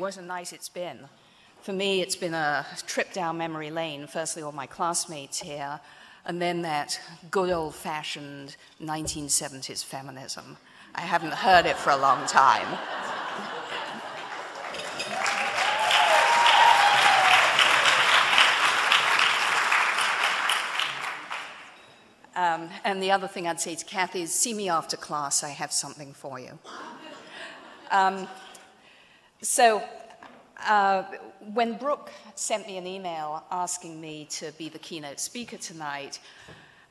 what a night it's been. For me, it's been a trip down memory lane. Firstly, all my classmates here, and then that good old fashioned 1970s feminism. I haven't heard it for a long time. Um, and the other thing I'd say to Kathy is see me after class, I have something for you. Um, so, uh, when Brooke sent me an email asking me to be the keynote speaker tonight,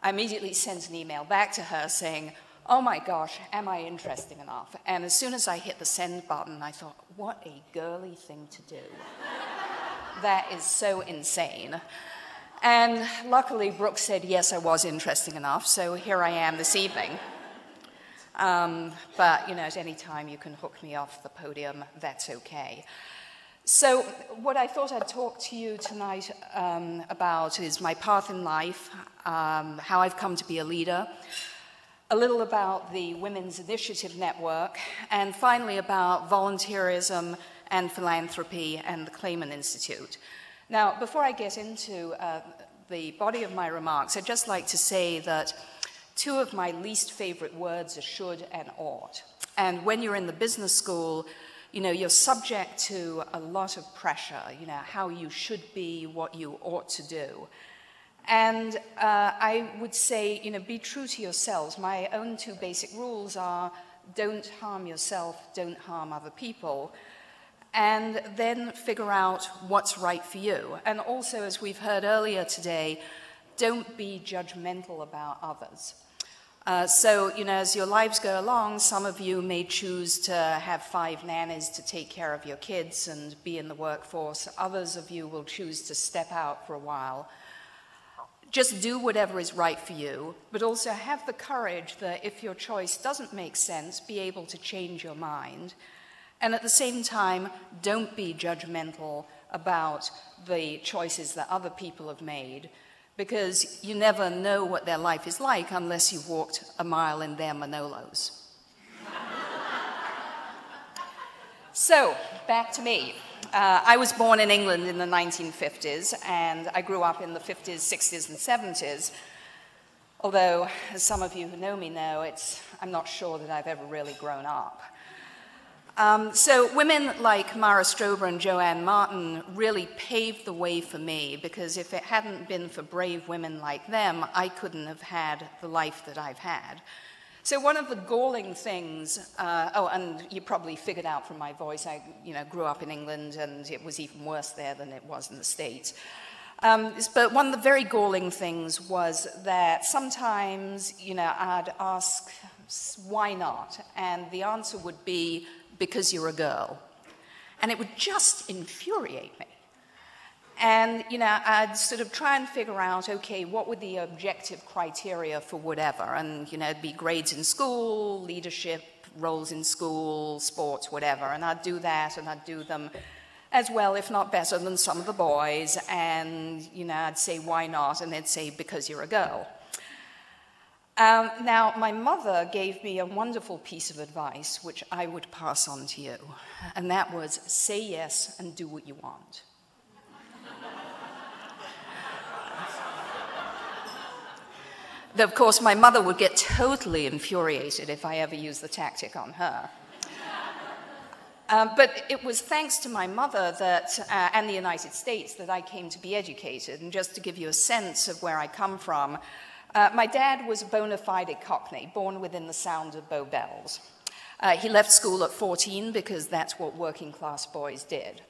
I immediately sent an email back to her saying, Oh my gosh, am I interesting enough? And as soon as I hit the send button, I thought, what a girly thing to do. that is so insane. And luckily, Brooke said, yes, I was interesting enough, so here I am this evening. Um, but, you know, at any time you can hook me off the podium, that's okay. So, what I thought I'd talk to you tonight um, about is my path in life, um, how I've come to be a leader, a little about the Women's Initiative Network, and finally about volunteerism and philanthropy and the Clayman Institute. Now, before I get into uh, the body of my remarks, I'd just like to say that two of my least favorite words are should and ought. And when you're in the business school, you know, you're subject to a lot of pressure, you know, how you should be, what you ought to do. And uh, I would say, you know, be true to yourselves. My own two basic rules are don't harm yourself, don't harm other people and then figure out what's right for you. And also, as we've heard earlier today, don't be judgmental about others. Uh, so, you know, as your lives go along, some of you may choose to have five nannies to take care of your kids and be in the workforce. Others of you will choose to step out for a while. Just do whatever is right for you, but also have the courage that if your choice doesn't make sense, be able to change your mind and at the same time, don't be judgmental about the choices that other people have made, because you never know what their life is like unless you've walked a mile in their Manolos. so, back to me. Uh, I was born in England in the 1950s, and I grew up in the 50s, 60s, and 70s. Although, as some of you who know me know, it's, I'm not sure that I've ever really grown up. Um, so women like Myra Strober and Joanne Martin really paved the way for me because if it hadn't been for brave women like them, I couldn't have had the life that I've had. So one of the galling things, uh, oh, and you probably figured out from my voice, I you know, grew up in England and it was even worse there than it was in the States. Um, but one of the very galling things was that sometimes, you know, I'd ask, why not? And the answer would be, because you're a girl. And it would just infuriate me. And, you know, I'd sort of try and figure out, okay, what were the objective criteria for whatever? And, you know, it'd be grades in school, leadership, roles in school, sports, whatever. And I'd do that and I'd do them as well, if not better than some of the boys. And, you know, I'd say, why not? And they'd say, because you're a girl. Um, now, my mother gave me a wonderful piece of advice, which I would pass on to you, and that was say yes and do what you want. Though, of course, my mother would get totally infuriated if I ever used the tactic on her. Um, but it was thanks to my mother that, uh, and the United States that I came to be educated. And just to give you a sense of where I come from, uh, my dad was a bona fide Cockney, born within the sound of Bow Bells. Uh, he left school at 14 because that's what working class boys did.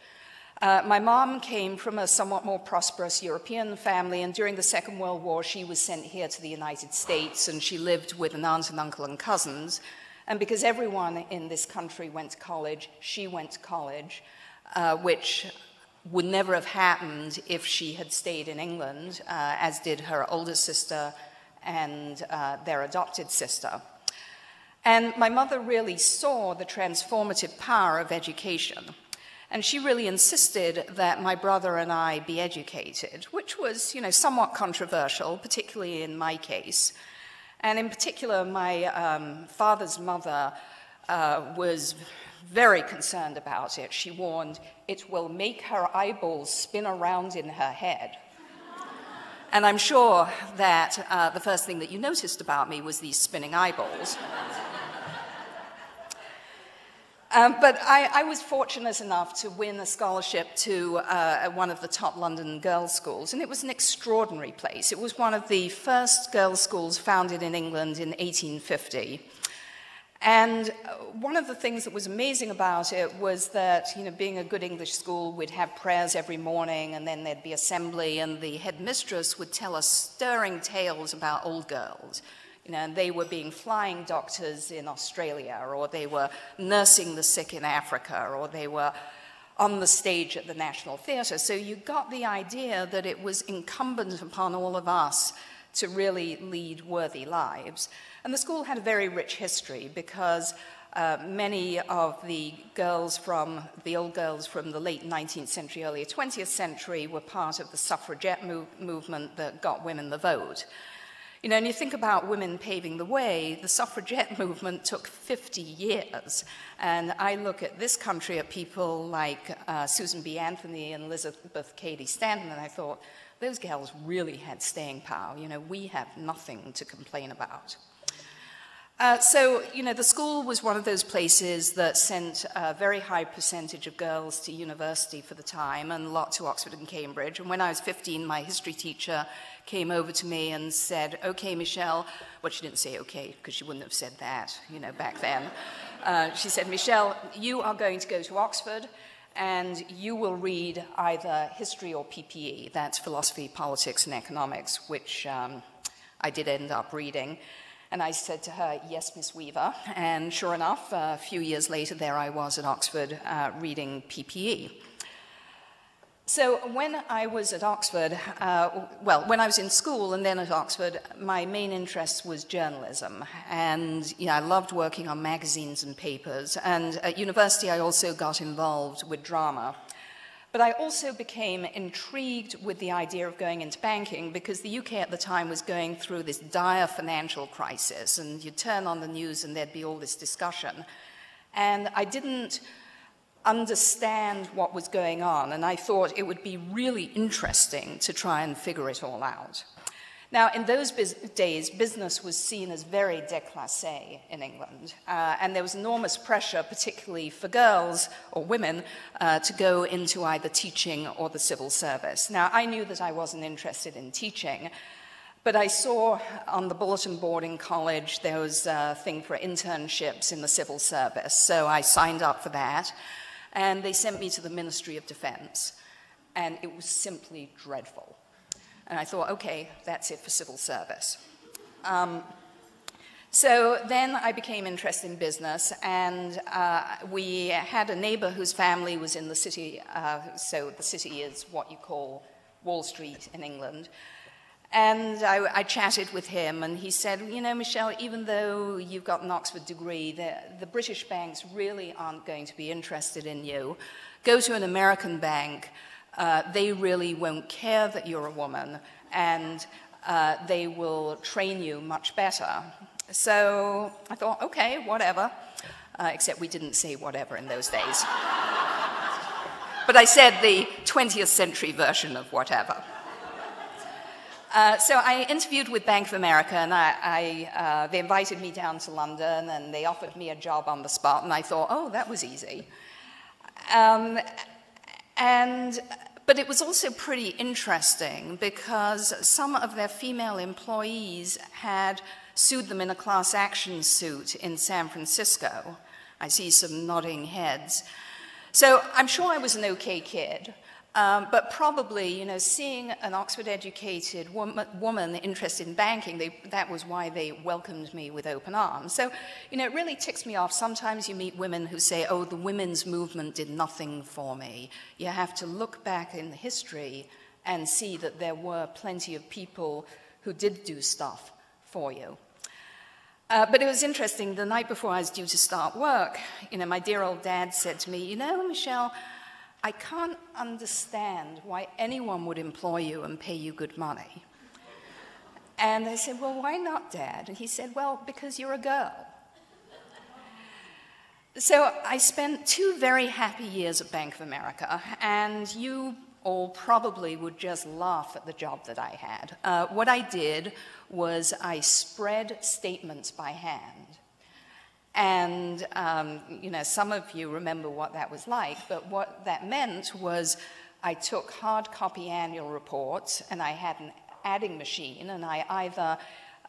Uh, my mom came from a somewhat more prosperous European family, and during the Second World War, she was sent here to the United States, and she lived with an aunt and uncle and cousins. And because everyone in this country went to college, she went to college, uh, which would never have happened if she had stayed in England, uh, as did her older sister and uh, their adopted sister. And my mother really saw the transformative power of education. And she really insisted that my brother and I be educated, which was, you know, somewhat controversial, particularly in my case. And in particular, my um, father's mother uh, was very concerned about it. She warned, it will make her eyeballs spin around in her head. And I'm sure that uh, the first thing that you noticed about me was these spinning eyeballs. Um, but I, I, was fortunate enough to win a scholarship to uh, one of the top London girls' schools, and it was an extraordinary place. It was one of the first girls' schools founded in England in 1850. And uh, one of the things that was amazing about it was that, you know, being a good English school, we'd have prayers every morning, and then there'd be assembly, and the headmistress would tell us stirring tales about old girls you know, and they were being flying doctors in Australia, or they were nursing the sick in Africa, or they were on the stage at the National Theatre. So you got the idea that it was incumbent upon all of us to really lead worthy lives. And the school had a very rich history because uh, many of the girls from the old girls from the late 19th century, early 20th century were part of the suffragette move movement that got women the vote. You know, and you think about women paving the way, the suffragette movement took 50 years. And I look at this country at people like uh, Susan B. Anthony and Elizabeth Cady Stanton, and I thought, those gals really had staying power. You know, we have nothing to complain about. Uh, so, you know, the school was one of those places that sent a very high percentage of girls to university for the time and a lot to Oxford and Cambridge. And when I was 15, my history teacher came over to me and said, okay, Michelle, well, she didn't say okay, because she wouldn't have said that, you know, back then. Uh, she said, Michelle, you are going to go to Oxford and you will read either history or PPE, that's philosophy, politics, and economics, which um, I did end up reading. And I said to her, Yes, Miss Weaver. And sure enough, a few years later, there I was at Oxford uh, reading PPE. So when I was at Oxford, uh, well, when I was in school and then at Oxford, my main interest was journalism. And you know, I loved working on magazines and papers. And at university, I also got involved with drama. But I also became intrigued with the idea of going into banking because the UK at the time was going through this dire financial crisis. And you'd turn on the news and there'd be all this discussion. And I didn't understand what was going on, and I thought it would be really interesting to try and figure it all out. Now, in those days, business was seen as very déclassé in England, uh, and there was enormous pressure, particularly for girls or women, uh, to go into either teaching or the civil service. Now, I knew that I wasn't interested in teaching, but I saw on the bulletin board in college there was a thing for internships in the civil service, so I signed up for that and they sent me to the Ministry of Defense, and it was simply dreadful. And I thought, okay, that's it for civil service. Um, so then I became interested in business, and uh, we had a neighbor whose family was in the city. Uh, so the city is what you call Wall Street in England. And I, I, chatted with him, and he said, You know, Michelle, even though you've got an Oxford degree, the, the British banks really aren't going to be interested in you. Go to an American bank, uh, they really won't care that you're a woman, and uh, they will train you much better. So I thought, okay, whatever. Uh, except we didn't say whatever in those days. but I said the 20th century version of whatever. Uh, so I interviewed with Bank of America, and I, I, uh, they invited me down to London, and they offered me a job on the spot, and I thought, oh, that was easy. Um, and, but it was also pretty interesting because some of their female employees had sued them in a class action suit in San Francisco. I see some nodding heads. So I'm sure I was an okay kid. Um, but probably, you know, seeing an Oxford-educated woman, woman, interested in banking, they, that was why they welcomed me with open arms. So, you know, it really ticks me off. Sometimes you meet women who say, oh, the women's movement did nothing for me. You have to look back in history and see that there were plenty of people who did do stuff for you. Uh, but it was interesting, the night before I was due to start work, you know, my dear old dad said to me, you know, Michelle, I can't understand why anyone would employ you and pay you good money. And I said, Well, why not, Dad? And he said, Well, because you're a girl. So I spent two very happy years at Bank of America, and you all probably would just laugh at the job that I had. Uh, what I did was I spread statements by hand. And, um, you know, some of you remember what that was like, but what that meant was I took hard copy annual reports and I had an adding machine, and I either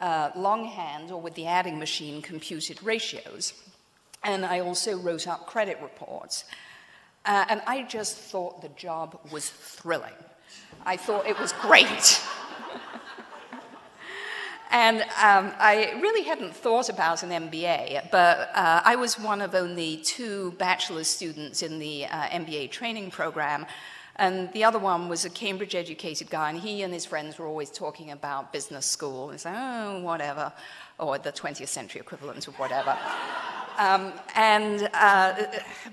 uh, longhand or with the adding machine computed ratios. And I also wrote up credit reports. Uh, and I just thought the job was thrilling. I thought it was great. And um, I really hadn't thought about an MBA, but uh, I was one of only two bachelor's students in the uh, MBA training program. And the other one was a Cambridge educated guy, and he and his friends were always talking about business school. And saying, oh, whatever, or the 20th century equivalent of whatever. Um, and, uh,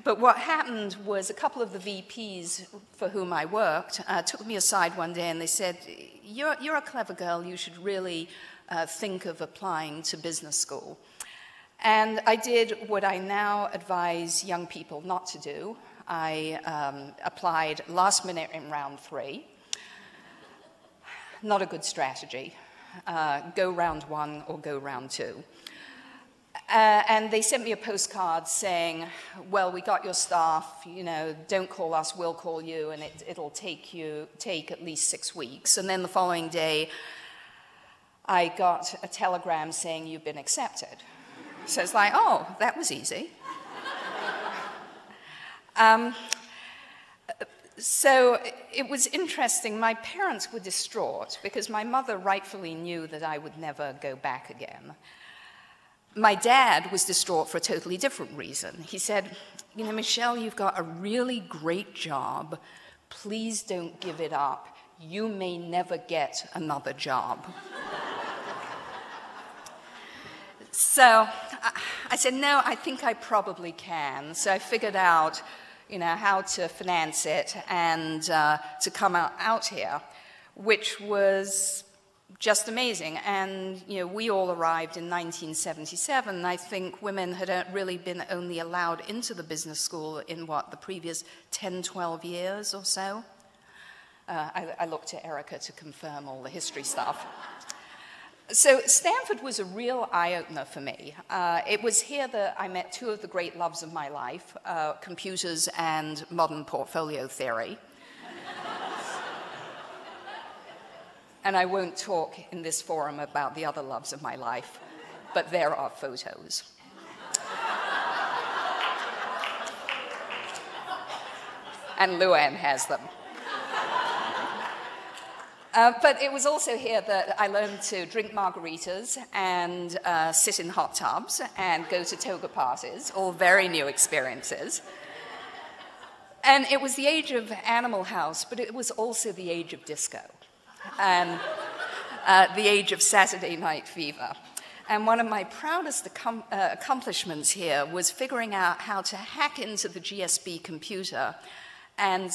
but what happened was a couple of the VPs for whom I worked uh, took me aside one day and they said, You're, you're a clever girl, you should really uh, think of applying to business school. And I did what I now advise young people not to do. I um, applied last minute in round three. Not a good strategy. Uh, go round one or go round two. Uh, and they sent me a postcard saying, well, we got your staff, you know, don't call us, we'll call you, and it, will take you, take at least six weeks. And then the following day, I got a telegram saying you've been accepted. So it's like, oh, that was easy. um, so it was interesting. My parents were distraught because my mother rightfully knew that I would never go back again my dad was distraught for a totally different reason. He said, You know, Michelle, you've got a really great job. Please don't give it up. You may never get another job. so I said, No, I think I probably can. So I figured out, you know, how to finance it and uh, to come out, out here, which was just amazing. And you know, we all arrived in 1977. I think women had uh, really been only allowed into the business school in what the previous 10, 12 years or so. Uh, I, I looked to Erica to confirm all the history stuff. So Stanford was a real eye-opener for me. Uh, it was here that I met two of the great loves of my life, uh, computers and modern portfolio theory. And I won't talk in this forum about the other loves of my life, but there are photos. and Luann has them. Uh, but it was also here that I learned to drink margaritas and uh, sit in hot tubs and go to toga parties, all very new experiences. And it was the age of Animal House, but it was also the age of disco and uh, the age of Saturday Night Fever. And one of my proudest accom- uh, accomplishments here was figuring out how to hack into the GSB computer and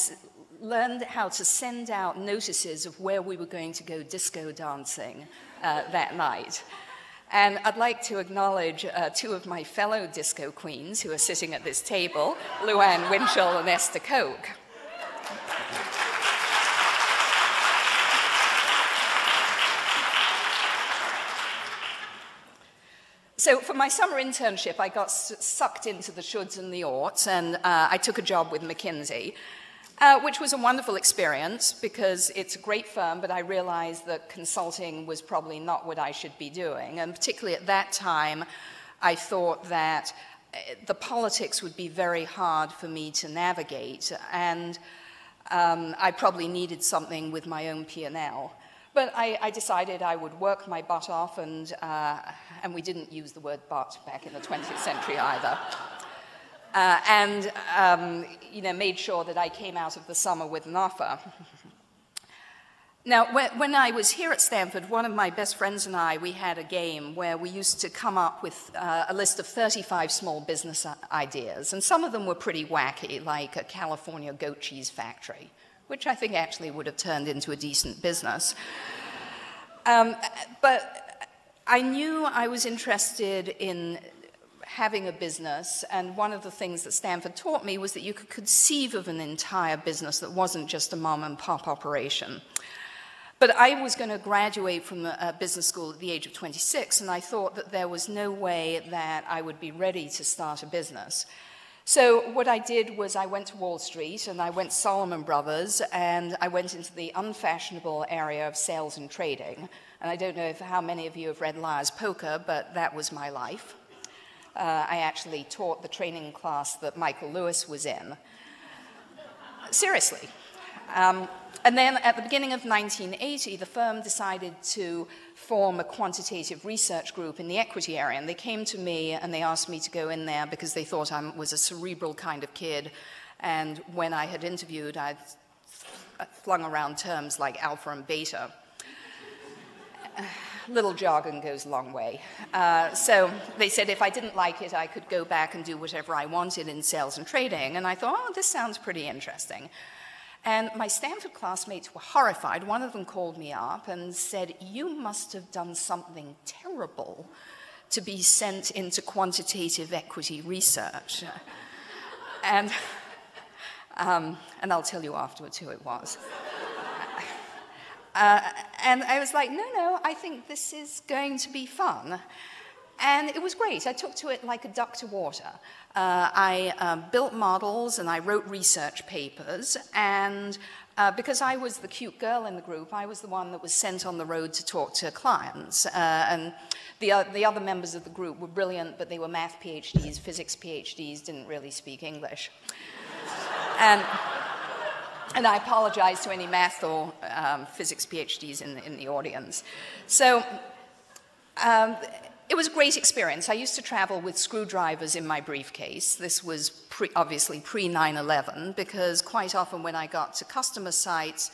learned how to send out notices of where we were going to go disco dancing uh, that night. And I'd like to acknowledge uh, two of my fellow disco queens who are sitting at this table, Luann Winchell and Esther Koch. So for my summer internship, I got sucked into the shoulds and the oughts, and uh, I took a job with McKinsey, uh, which was a wonderful experience because it's a great firm, but I realized that consulting was probably not what I should be doing. And particularly at that time, I thought that uh, the politics would be very hard for me to navigate, and um, I probably needed something with my own P&L. But I, I, decided I would work my butt off, and, uh, and we didn't use the word butt back in the 20th century either. Uh, and um, you know, made sure that I came out of the summer with an offer. now, when I was here at Stanford, one of my best friends and I, we had a game where we used to come up with uh, a list of 35 small business ideas, and some of them were pretty wacky, like a California goat cheese factory which I think actually would have turned into a decent business. Um, but I knew I was interested in having a business, and one of the things that Stanford taught me was that you could conceive of an entire business that wasn't just a mom and pop operation. But I was going to graduate from a business school at the age of 26, and I thought that there was no way that I would be ready to start a business. So what I did was I went to Wall Street and I went Salomon Brothers and I went into the unfashionable area of sales and trading. And I don't know if, how many of you have read Liar's Poker, but that was my life. Uh, I actually taught the training class that Michael Lewis was in. Seriously. Um, and then at the beginning of 1980, the firm decided to form a quantitative research group in the equity area. And they came to me and they asked me to go in there because they thought I was a cerebral kind of kid. And when I had interviewed, I'd flung around terms like alpha and beta. Little jargon goes a long way. Uh, so they said if I didn't like it, I could go back and do whatever I wanted in sales and trading. And I thought, oh, this sounds pretty interesting. And my Stanford classmates were horrified. One of them called me up and said, You must have done something terrible to be sent into quantitative equity research. and, um, and I'll tell you afterwards who it was. Uh, and I was like, no, no, I think this is going to be fun. And it was great. I took to it like a duck to water. Uh, I uh, built models and I wrote research papers. And uh, because I was the cute girl in the group, I was the one that was sent on the road to talk to clients. Uh, and the, the other members of the group were brilliant, but they were math PhDs, physics PhDs, didn't really speak English. and, and I apologize to any math or um, physics PhDs in, in the audience. So, um, it was a great experience. I used to travel with screwdrivers in my briefcase. This was pre, obviously pre 9 11, because quite often when I got to customer sites,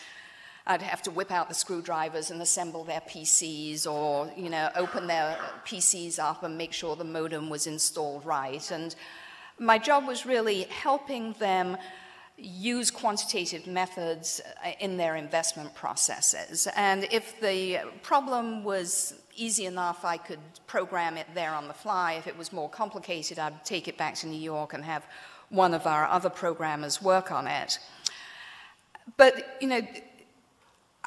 I'd have to whip out the screwdrivers and assemble their PCs or, you know, open their PCs up and make sure the modem was installed right. And my job was really helping them use quantitative methods uh, in their investment processes. And if the problem was easy enough, I could program it there on the fly. If it was more complicated, I'd take it back to New York and have one of our other programmers work on it. But, you know,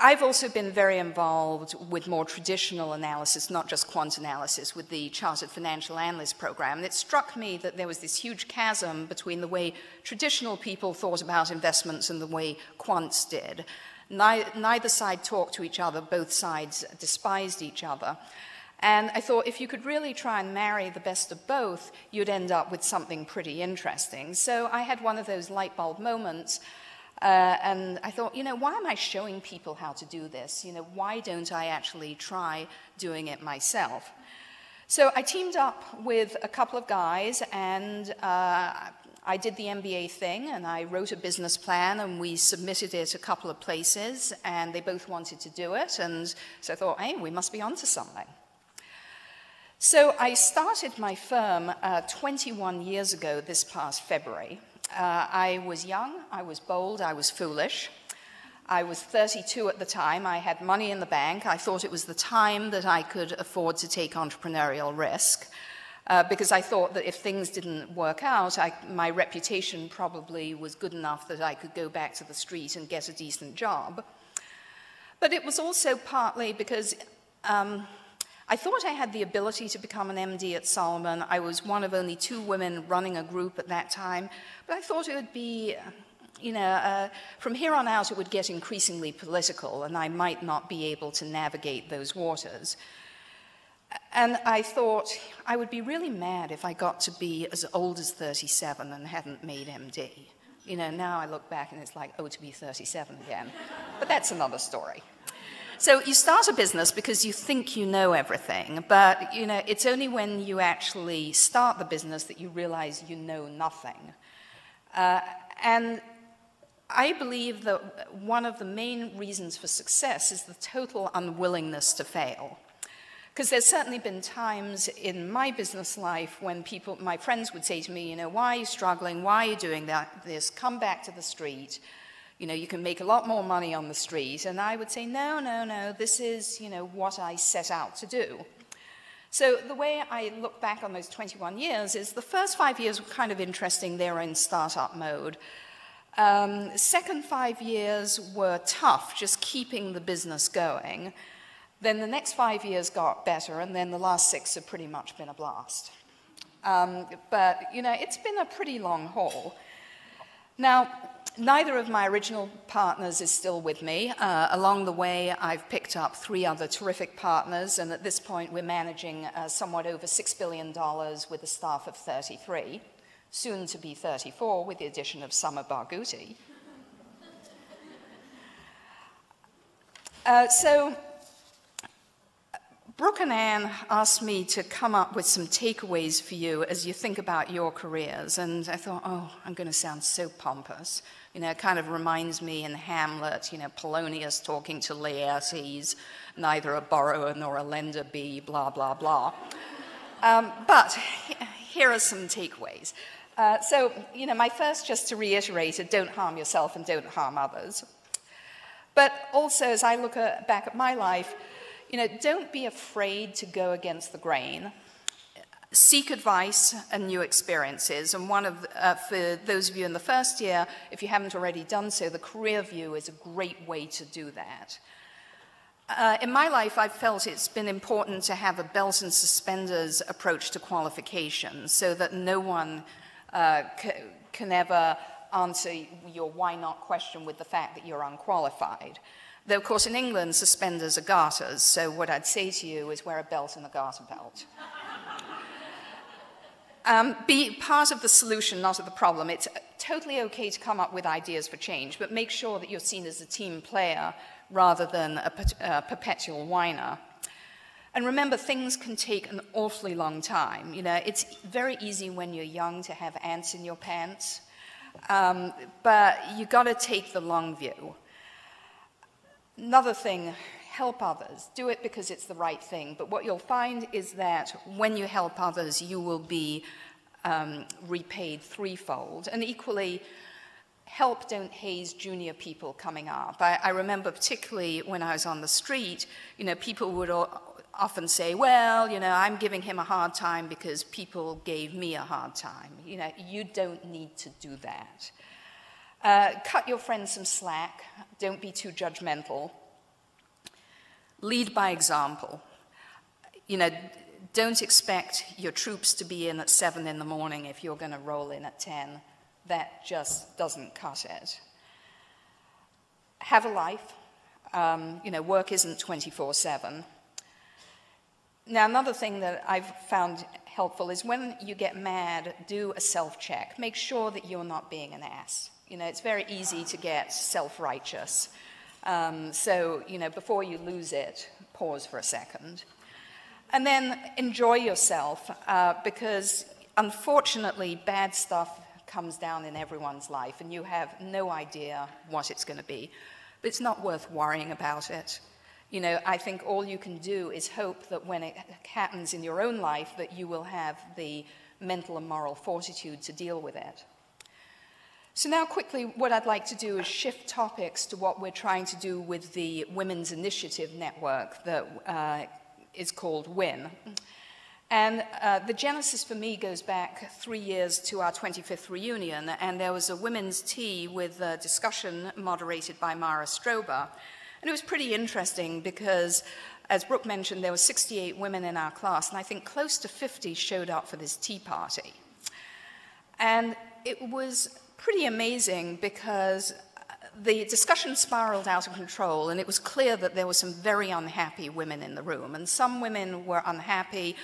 I've also been very involved with more traditional analysis, not just quant analysis, with the Chartered Financial Analyst program. And it struck me that there was this huge chasm between the way traditional people thought about investments and the way quants did. Neither side talked to each other, both sides despised each other. And I thought if you could really try and marry the best of both, you'd end up with something pretty interesting. So I had one of those light bulb moments uh, and I thought, you know, why am I showing people how to do this? You know, why don't I actually try doing it myself? So I teamed up with a couple of guys and uh, I did the MBA thing and I wrote a business plan and we submitted it a couple of places and they both wanted to do it. And so I thought, hey, we must be onto something. So I started my firm uh, 21 years ago this past February. Uh, I was young, I was bold, I was foolish. I was 32 at the time. I had money in the bank. I thought it was the time that I could afford to take entrepreneurial risk uh, because I thought that if things didn't work out, I, my reputation probably was good enough that I could go back to the street and get a decent job. But it was also partly because um, I thought I had the ability to become an MD at Salomon. I was one of only two women running a group at that time, but I thought it would be, you know, uh, from here on out it would get increasingly political and I might not be able to navigate those waters. And I thought I would be really mad if I got to be as old as 37 and hadn't made MD. You know, now I look back and it's like, oh, to be 37 again. But that's another story. So you start a business because you think you know everything, but you know, it's only when you actually start the business that you realize you know nothing. Uh, and I believe that one of the main reasons for success is the total unwillingness to fail. Because there's certainly been times in my business life when people, my friends would say to me, you know, why are you struggling? Why are you doing that, this? Come back to the street you know, you can make a lot more money on the street. And I would say, no, no, no, this is, you know, what I set out to do. So the way I look back on those 21 years is the first five years were kind of interesting. They were in startup mode. Um, second five years were tough, just keeping the business going. Then the next five years got better, and then the last six have pretty much been a blast. Um, but, you know, it's been a pretty long haul. Now, neither of my original partners is still with me. Uh, along the way, I've picked up three other terrific partners, and at this point, we're managing uh, somewhat over $6 billion with a staff of 33, soon to be 34 with the addition of Summer Barghouti. Uh, so, Brooke and Anne asked me to come up with some takeaways for you as you think about your careers. And I thought, oh, I'm going to sound so pompous. You know, it kind of reminds me in Hamlet, you know, Polonius talking to Laertes, neither a borrower nor a lender be, blah, blah, blah. Um, but here are some takeaways. Uh, so, you know, my first, just to reiterate, it don't harm yourself and don't harm others. But also, as I look at, back at my life, you know, don't be afraid to go against the grain. Seek advice and new experiences. And one of, uh, for those of you in the first year, if you haven't already done so, the career view is a great way to do that. Uh, in my life, I've felt it's been important to have a belt and suspenders approach to qualifications so that no one uh, can ever answer your why not question with the fact that you're unqualified. Though, of course, in England, suspenders are garters, so what I'd say to you is wear a belt and a garter belt. Um, be part of the solution, not of the problem. It's totally okay to come up with ideas for change, but make sure that you're seen as a team player rather than a, a perpetual whiner. And remember, things can take an awfully long time. You know, it's very easy when you're young to have ants in your pants, um, but you've got to take the long view. Another thing, help others. Do it because it's the right thing. But what you'll find is that when you help others, you will be um, repaid threefold. And equally, help don't haze junior people coming up. I, I, remember particularly when I was on the street, you know, people would often say, well, you know, I'm giving him a hard time because people gave me a hard time. You know, you don't need to do that. Uh, cut your friends some slack. Don't be too judgmental. Lead by example. You know, don't expect your troops to be in at 7 in the morning if you're going to roll in at 10. That just doesn't cut it. Have a life. Um, you know, work isn't 24 7. Now, another thing that I've found helpful is when you get mad, do a self check. Make sure that you're not being an ass. You know, it's very easy to get self-righteous. Um, so, you know, before you lose it, pause for a second. And then enjoy yourself uh, because unfortunately, bad stuff comes down in everyone's life and you have no idea what it's going to be. But it's not worth worrying about it. You know, I think all you can do is hope that when it happens in your own life that you will have the mental and moral fortitude to deal with it. So now quickly, what I'd like to do is shift topics to what we're trying to do with the Women's Initiative Network that uh, is called WIN. And uh, the genesis for me goes back three years to our 25th reunion, and there was a women's tea with a discussion moderated by Myra Strober. And it was pretty interesting because, as Brooke mentioned, there were 68 women in our class, and I think close to 50 showed up for this tea party. And it was pretty amazing because uh, the discussion spiraled out of control, and it was clear that there were some very unhappy women in the room. And some women were unhappy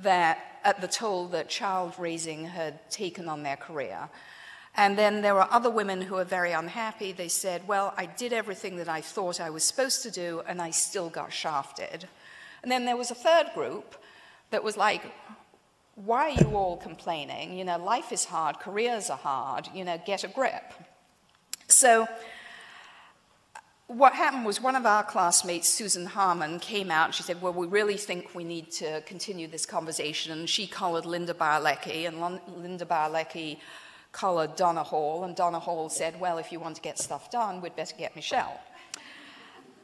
that, at the toll that child raising had taken on their career. And then there were other women who were very unhappy. They said, Well, I did everything that I thought I was supposed to do, and I still got shafted. And then there was a third group that was like, why are you all complaining? You know, life is hard, careers are hard, you know, get a grip. So, what happened was one of our classmates, Susan Harmon, came out and she said, Well, we really think we need to continue this conversation. And she collared Linda Bialecki, and Linda Bialecki collared Donna Hall, and Donna Hall said, Well, if you want to get stuff done, we'd better get Michelle.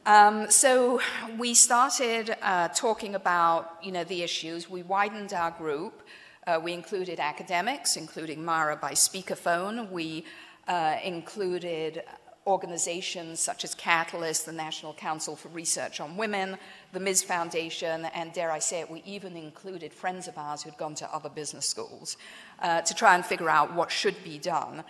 Um, so we started uh, talking about, you know, the issues. We widened our group. Uh, we included academics, including Myra by speakerphone. We uh, included organizations such as Catalyst, the National Council for Research on Women, the Ms. Foundation, and dare I say it, we even included friends of ours who'd gone to other business schools uh, to try and figure out what should be done.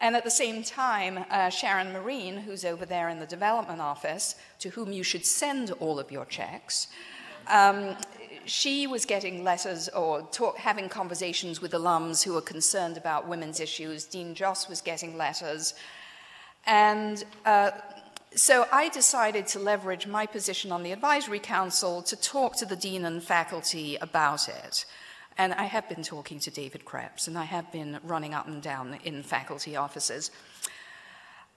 And at the same time, uh, Sharon Marine, who's over there in the development office, to whom you should send all of your checks, um, she was getting letters or talk, having conversations with alums who were concerned about women's issues. Dean Joss was getting letters. And uh, so I decided to leverage my position on the advisory council to talk to the dean and faculty about it. And I have been talking to David Kreps, and I have been running up and down in faculty offices.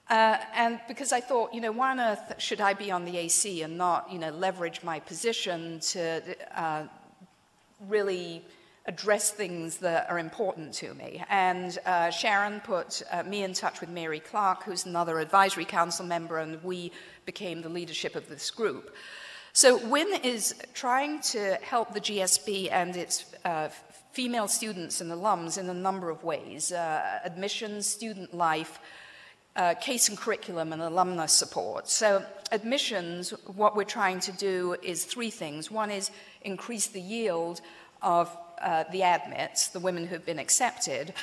Uh, and because I thought, you know, why on earth should I be on the AC and not, you know, leverage my position to uh, really address things that are important to me. And uh, Sharon put uh, me in touch with Mary Clark, who's another advisory council member, and we became the leadership of this group. So WIN is trying to help the GSB and its uh, female students and alums in a number of ways. Uh, admissions, student life, uh, case and curriculum, and alumni support. So admissions, what we're trying to do is three things. One is increase the yield of uh, the admits, the women who've been accepted,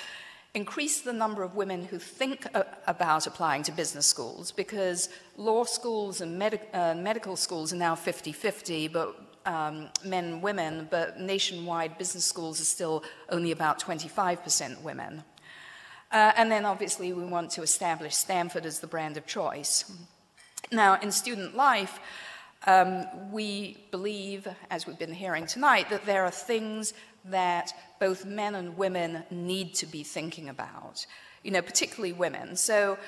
increase the number of women who think about applying to business schools because law schools and med uh, medical schools are now 50 50, but um, men and women, but nationwide business schools are still only about 25% women. Uh, and then obviously we want to establish Stanford as the brand of choice. Now, in student life, um, we believe, as we've been hearing tonight, that there are things that both men and women need to be thinking about, you know, particularly women. So,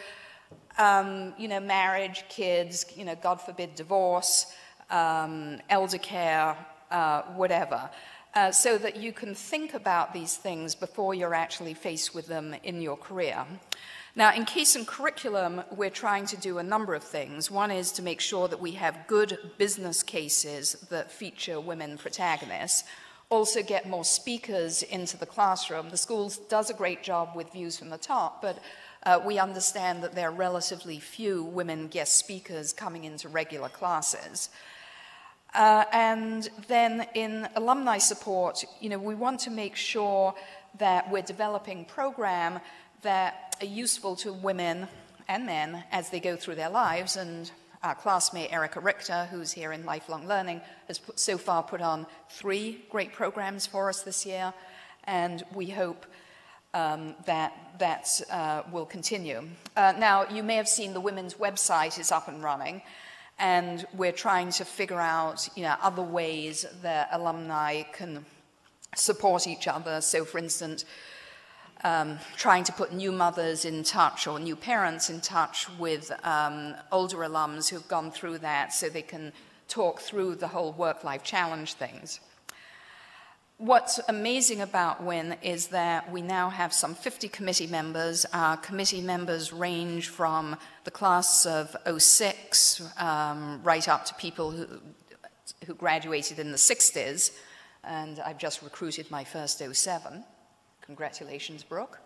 um, you know, marriage, kids, you know, God forbid, divorce, um, elder care, uh, whatever. Uh, so that you can think about these things before you're actually faced with them in your career. Now, in case and curriculum, we're trying to do a number of things. One is to make sure that we have good business cases that feature women protagonists. Also, get more speakers into the classroom. The school does a great job with views from the top, but uh, we understand that there are relatively few women guest speakers coming into regular classes. Uh, and then in alumni support, you know, we want to make sure that we're developing program that useful to women and men as they go through their lives. And our classmate Erica Richter, who's here in Lifelong Learning, has put, so far put on three great programs for us this year, and we hope um, that that uh, will continue. Uh, now, you may have seen the women's website is up and running, and we're trying to figure out you know, other ways that alumni can support each other. So, for instance, um, trying to put new mothers in touch or new parents in touch with um, older alums who've gone through that so they can talk through the whole work life challenge things. What's amazing about WIN is that we now have some 50 committee members. Our committee members range from the class of 06 um, right up to people who, who graduated in the 60s, and I've just recruited my first 07. Congratulations, Brooke.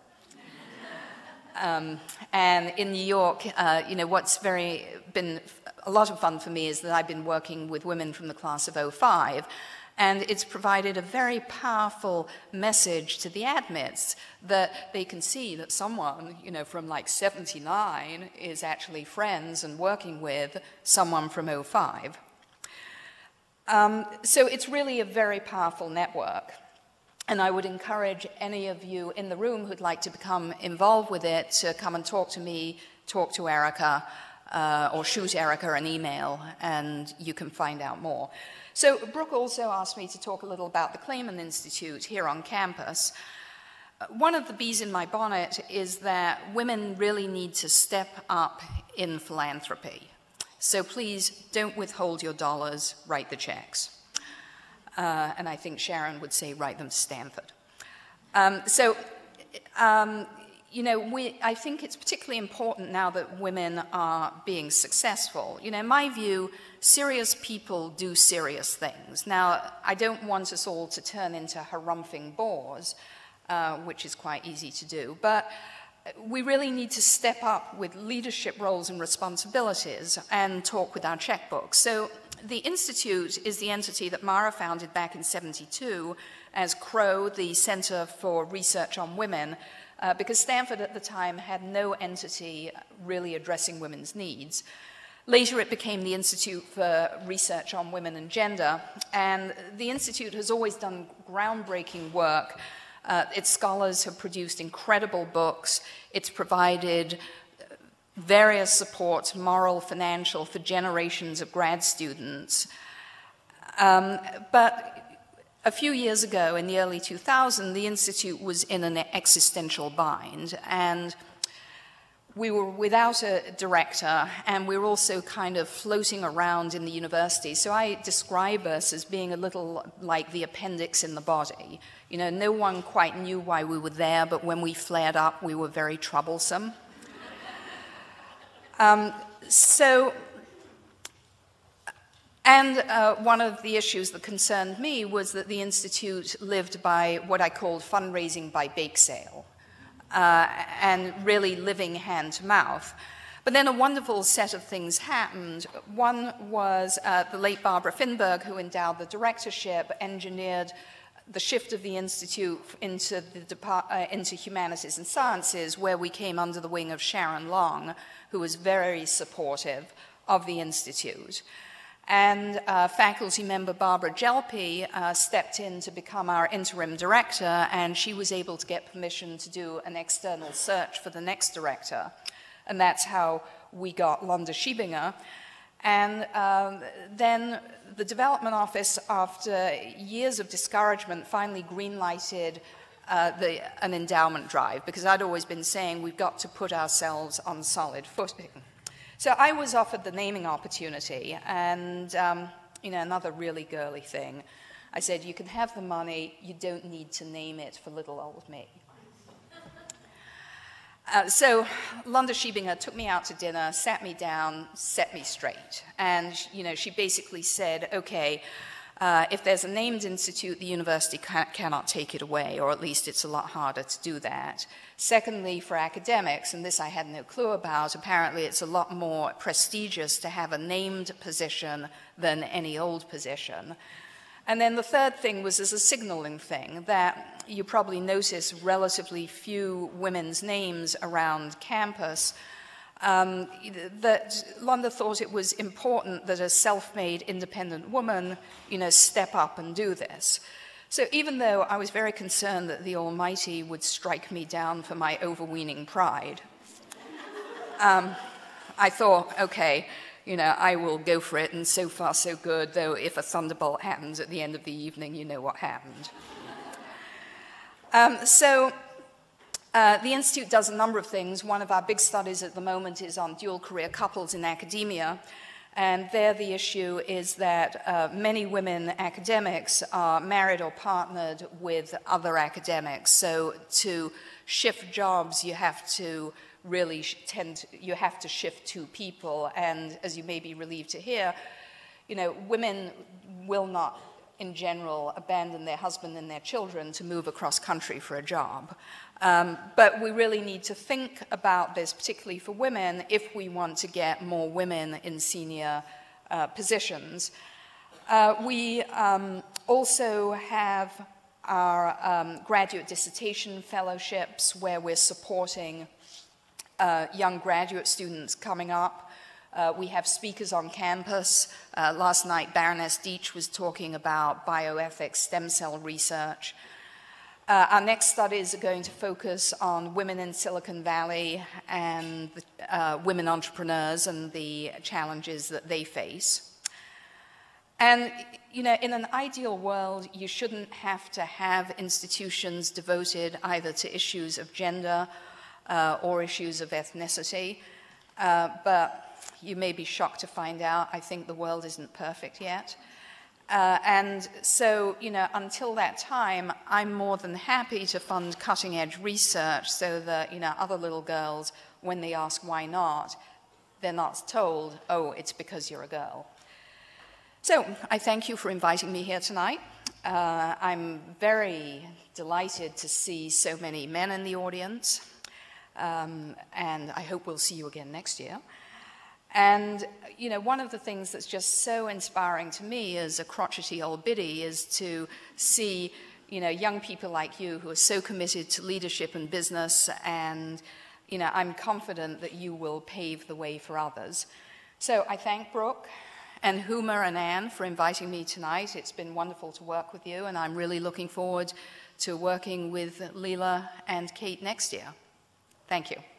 Um, and in New York, uh, you know, what's very been a lot of fun for me is that I've been working with women from the class of 05, and it's provided a very powerful message to the admits that they can see that someone, you know, from like 79 is actually friends and working with someone from 05. Um, so it's really a very powerful network. And I would encourage any of you in the room who'd like to become involved with it to come and talk to me, talk to Erica, uh, or shoot Erica an email, and you can find out more. So, Brooke also asked me to talk a little about the Clayman Institute here on campus. One of the bees in my bonnet is that women really need to step up in philanthropy. So please don't withhold your dollars, write the checks. Uh, and I think Sharon would say, write them Stanford. Um, so, um, you know, we, I think it's particularly important now that women are being successful. You know, in my view, serious people do serious things. Now, I don't want us all to turn into harumphing bores, uh, which is quite easy to do, but we really need to step up with leadership roles and responsibilities and talk with our checkbooks. So the Institute is the entity that Myra founded back in 72 as CROW, the Center for Research on Women, uh, because Stanford at the time had no entity really addressing women's needs. Later, it became the Institute for Research on Women and Gender, and the Institute has always done groundbreaking work. Uh, its scholars have produced incredible books. It's provided various supports, moral, financial, for generations of grad students. Um, but a few years ago, in the early 2000s, the Institute was in an existential bind, and we were without a director, and we were also kind of floating around in the university. So I describe us as being a little like the appendix in the body. You know, no one quite knew why we were there, but when we flared up, we were very troublesome. Um, so and uh, one of the issues that concerned me was that the Institute lived by what I called fundraising by bake sale, uh, and really living hand to mouth. But then a wonderful set of things happened. One was uh, the late Barbara Finberg, who endowed the directorship, engineered the shift of the Institute into, the uh, into humanities and sciences, where we came under the wing of Sharon Long, who was very supportive of the Institute. And uh, faculty member Barbara Gelpi uh, stepped in to become our interim director, and she was able to get permission to do an external search for the next director. And that's how we got Londa Schiebinger. And um, then the development office, after years of discouragement, finally greenlighted uh, the, an endowment drive because I'd always been saying we've got to put ourselves on solid footing. So I was offered the naming opportunity, and um, you know, another really girly thing. I said, You can have the money, you don't need to name it for little old me. Uh, so Londa Schiebinger took me out to dinner, sat me down, set me straight. And, you know, she basically said, okay, uh, if there's a named institute, the university ca cannot take it away, or at least it's a lot harder to do that. Secondly, for academics, and this I had no clue about, apparently it's a lot more prestigious to have a named position than any old position. And then the third thing was as a signaling thing that you probably notice relatively few women's names around campus um, that Londa thought it was important that a self-made independent woman, you know, step up and do this. So even though I was very concerned that the Almighty would strike me down for my overweening pride, um, I thought, okay, you know, I will go for it, and so far so good, though if a thunderbolt happens at the end of the evening, you know what happened. Um, so uh, the Institute does a number of things. One of our big studies at the moment is on dual career couples in academia. And there, the issue is that uh, many women academics are married or partnered with other academics. So, to shift jobs, you have to really tend, you have to shift two people. And as you may be relieved to hear, you know, women will not in general abandon their husband and their children to move across country for a job. Um, but we really need to think about this, particularly for women, if we want to get more women in senior uh, positions. Uh, we um, also have our um, graduate dissertation fellowships where we're supporting uh, young graduate students coming up. Uh, we have speakers on campus. Uh, last night, Baroness Deech was talking about bioethics, stem cell research. Uh, our next studies are going to focus on women in Silicon Valley and uh, women entrepreneurs and the challenges that they face. And, you know, in an ideal world, you shouldn't have to have institutions devoted either to issues of gender uh, or issues of ethnicity. Uh, but you may be shocked to find out I think the world isn't perfect yet. Uh, and so, you know, until that time, I'm more than happy to fund cutting edge research so that, you know, other little girls, when they ask why not, they're not told, oh, it's because you're a girl. So I thank you for inviting me here tonight. Uh, I'm very delighted to see so many men in the audience, um, and I hope we'll see you again next year. And, you know, one of the things that's just so inspiring to me as a crotchety old biddy is to see, you know, young people like you who are so committed to leadership and business, and, you know, I'm confident that you will pave the way for others. So I thank Brooke and Huma and Anne for inviting me tonight. It's been wonderful to work with you, and I'm really looking forward to working with Leela and Kate next year. Thank you.